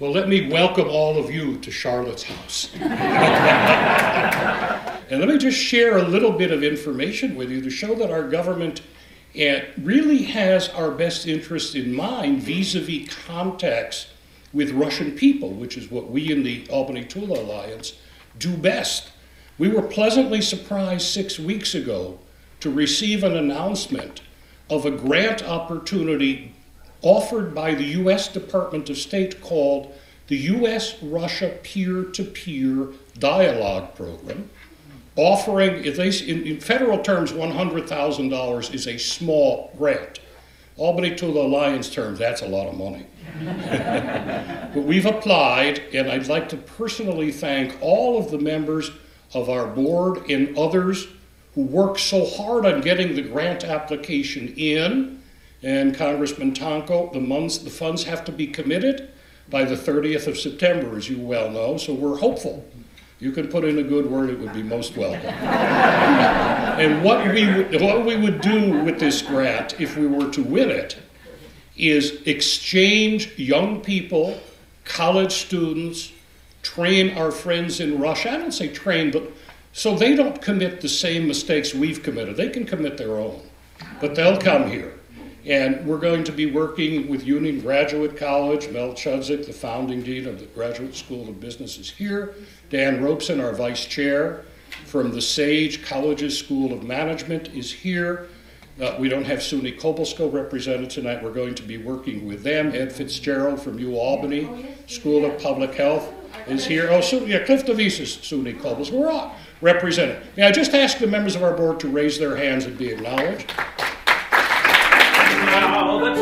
Well, let me welcome all of you to Charlotte's house. and let me just share a little bit of information with you to show that our government uh, really has our best interest in mind vis a vis contacts with Russian people, which is what we in the Albany Tula Alliance do best. We were pleasantly surprised six weeks ago to receive an announcement of a grant opportunity offered by the U.S. Department of State called the U.S. Russia Peer to Peer Dialogue Program, offering, in, in federal terms, $100,000 is a small grant. Albany Tula Alliance terms, that's a lot of money. but we've applied, and I'd like to personally thank all of the members of our board and others who worked so hard on getting the grant application in. And Congressman Tonko, the, months, the funds have to be committed by the 30th of September, as you well know, so we're hopeful. You can put in a good word, it would be most welcome. and what we, would, what we would do with this grant, if we were to win it, is exchange young people, college students, train our friends in Russia. I don't say train, but so they don't commit the same mistakes we've committed. They can commit their own, but they'll come here. And we're going to be working with Union Graduate College. Mel Chudzik, the founding dean of the Graduate School of Business, is here. Dan Robeson, our vice chair from the SAGE Colleges School of Management, is here. Uh, we don't have SUNY Cobleskill represented tonight. We're going to be working with them. Ed Fitzgerald from U Albany School of Public Health is here. Oh, so, yeah, Cliff DeVesis, SUNY Cobleskill. We're all represented. May I just ask the members of our board to raise their hands and be acknowledged?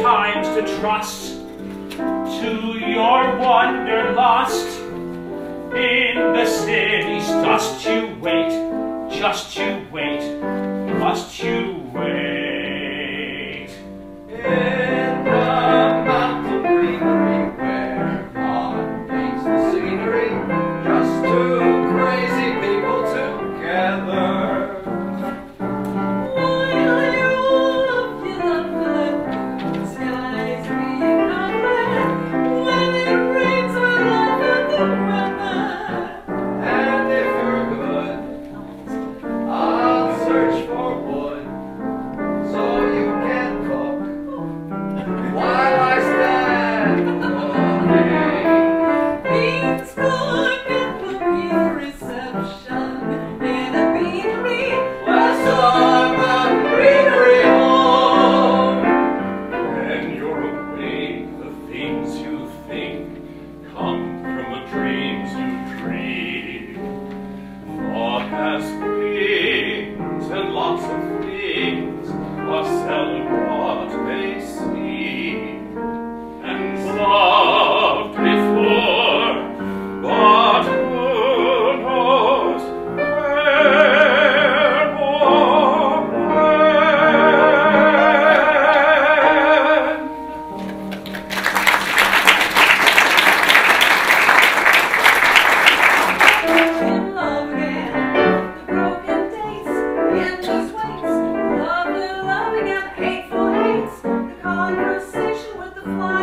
Time's to trust to your wanderlust. In the city's dust you wait, just you wait, must you wait. Conversation with the flying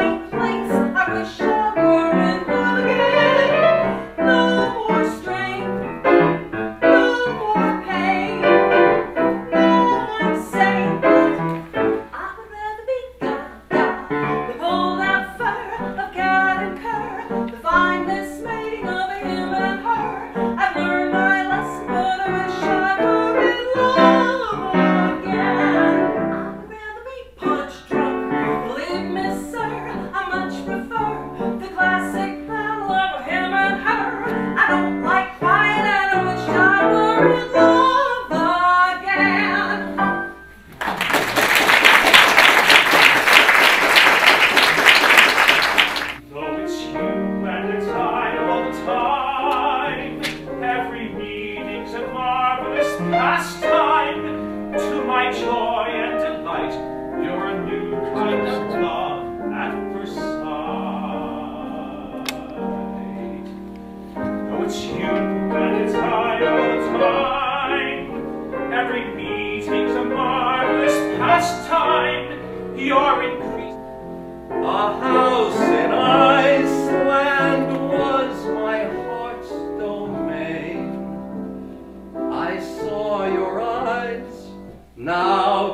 time. Every meeting's a marvelous pastime. To my joy and delight, you're a new kind of love at first sight. Oh, it's you and it's I all the time, every meeting's a marvelous pastime. You're increased. Aha! Now